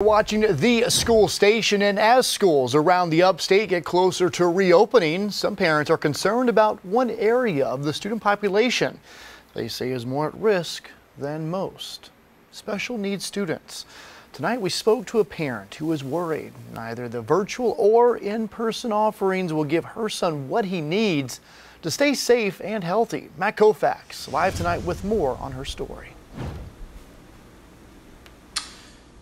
Watching the school station and as schools around the upstate get closer to reopening, some parents are concerned about one area of the student population they say is more at risk than most. Special needs students. Tonight we spoke to a parent who is worried neither the virtual or in-person offerings will give her son what he needs to stay safe and healthy. Matt Kaufax live tonight with more on her story.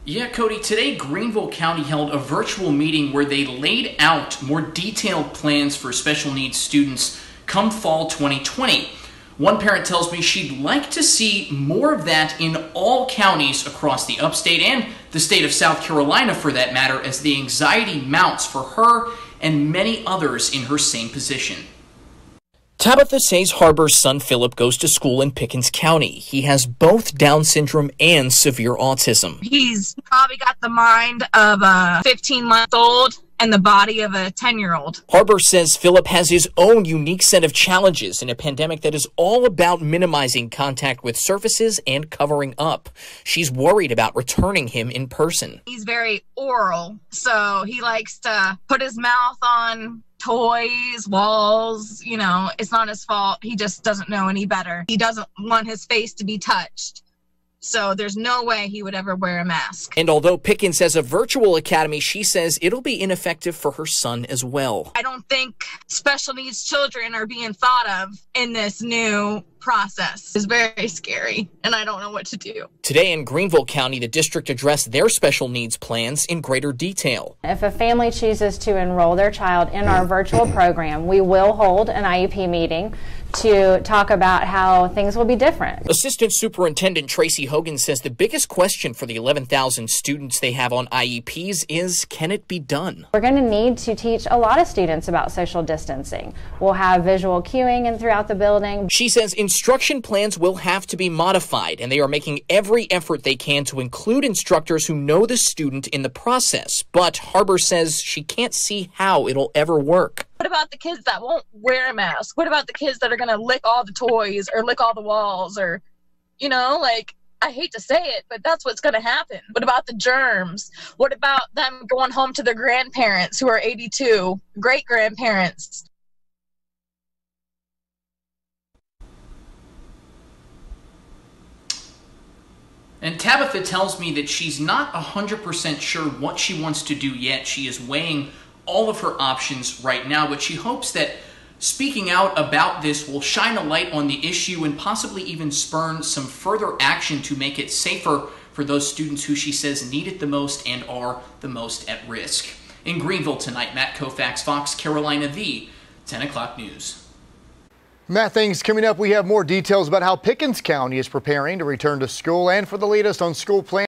Yeah, Cody, today Greenville County held a virtual meeting where they laid out more detailed plans for special needs students come fall 2020. One parent tells me she'd like to see more of that in all counties across the upstate and the state of South Carolina for that matter as the anxiety mounts for her and many others in her same position. Tabitha says Harbor's son Philip goes to school in Pickens County. He has both Down syndrome and severe autism. He's probably got the mind of a 15 month old and the body of a 10 year old. Harbor says Philip has his own unique set of challenges in a pandemic that is all about minimizing contact with surfaces and covering up. She's worried about returning him in person. He's very oral, so he likes to put his mouth on toys, walls, you know, it's not his fault. He just doesn't know any better. He doesn't want his face to be touched. So there's no way he would ever wear a mask. And although Pickens has a virtual academy, she says it'll be ineffective for her son as well. I don't think special needs children are being thought of in this new process. is very scary, and I don't know what to do. Today in Greenville County, the district addressed their special needs plans in greater detail. If a family chooses to enroll their child in our virtual program, we will hold an IEP meeting to talk about how things will be different. Assistant Superintendent Tracy Hogan says the biggest question for the 11,000 students they have on IEPs is can it be done? We're going to need to teach a lot of students about social distancing. We'll have visual cueing and throughout the building. She says instruction plans will have to be modified and they are making every effort they can to include instructors who know the student in the process. But Harbor says she can't see how it'll ever work. What about the kids that won't wear a mask? What about the kids that are going to lick all the toys or lick all the walls or, you know, like, I hate to say it, but that's what's going to happen. What about the germs? What about them going home to their grandparents who are 82, great grandparents? And Tabitha tells me that she's not 100% sure what she wants to do yet. She is weighing all of her options right now, but she hopes that speaking out about this will shine a light on the issue and possibly even spurn some further action to make it safer for those students who she says need it the most and are the most at risk. In Greenville tonight, Matt Kaufax, Fox Carolina, the 10 o'clock news. Matt, things coming up. We have more details about how Pickens County is preparing to return to school and for the latest on school plans.